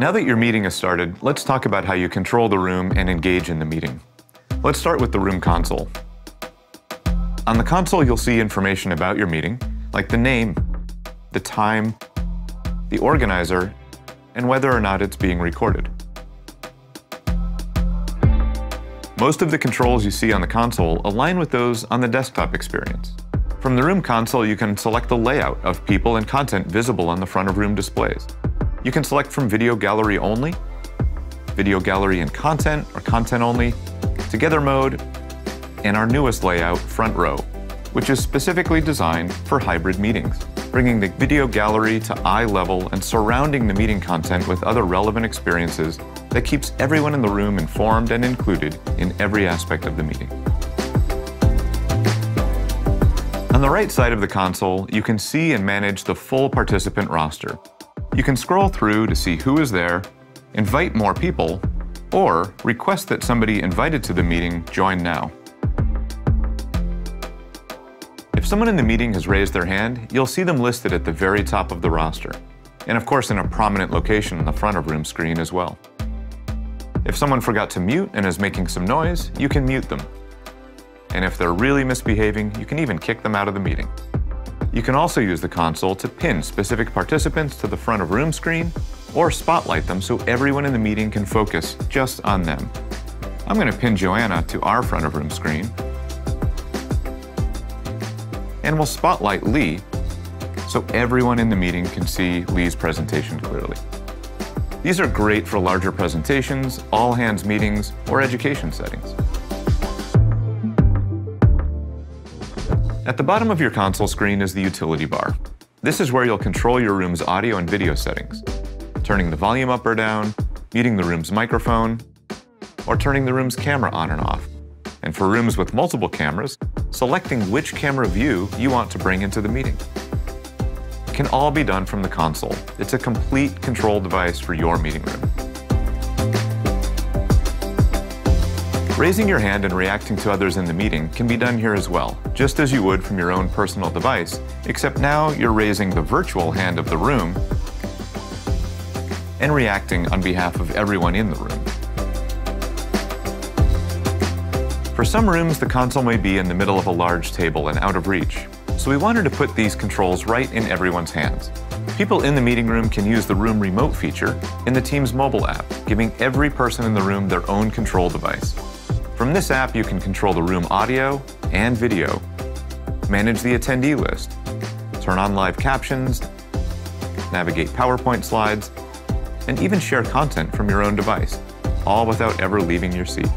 Now that your meeting has started, let's talk about how you control the room and engage in the meeting. Let's start with the room console. On the console, you'll see information about your meeting, like the name, the time, the organizer, and whether or not it's being recorded. Most of the controls you see on the console align with those on the desktop experience. From the Room console, you can select the layout of people and content visible on the front of Room displays. You can select from Video Gallery only, Video Gallery and Content, or Content only, Together mode, and our newest layout, Front Row, which is specifically designed for hybrid meetings, bringing the video gallery to eye level and surrounding the meeting content with other relevant experiences that keeps everyone in the room informed and included in every aspect of the meeting. On the right side of the console, you can see and manage the full participant roster. You can scroll through to see who is there, invite more people, or request that somebody invited to the meeting join now. If someone in the meeting has raised their hand, you'll see them listed at the very top of the roster, and of course in a prominent location on the front of room screen as well. If someone forgot to mute and is making some noise, you can mute them and if they're really misbehaving, you can even kick them out of the meeting. You can also use the console to pin specific participants to the front of room screen or spotlight them so everyone in the meeting can focus just on them. I'm going to pin Joanna to our front of room screen. And we'll spotlight Lee so everyone in the meeting can see Lee's presentation clearly. These are great for larger presentations, all hands meetings, or education settings. At the bottom of your console screen is the utility bar. This is where you'll control your room's audio and video settings, turning the volume up or down, muting the room's microphone, or turning the room's camera on and off. And for rooms with multiple cameras, selecting which camera view you want to bring into the meeting. It can all be done from the console. It's a complete control device for your meeting room. Raising your hand and reacting to others in the meeting can be done here as well, just as you would from your own personal device, except now you're raising the virtual hand of the room and reacting on behalf of everyone in the room. For some rooms, the console may be in the middle of a large table and out of reach, so we wanted to put these controls right in everyone's hands. People in the meeting room can use the Room Remote feature in the Teams mobile app, giving every person in the room their own control device. From this app, you can control the room audio and video, manage the attendee list, turn on live captions, navigate PowerPoint slides, and even share content from your own device, all without ever leaving your seat.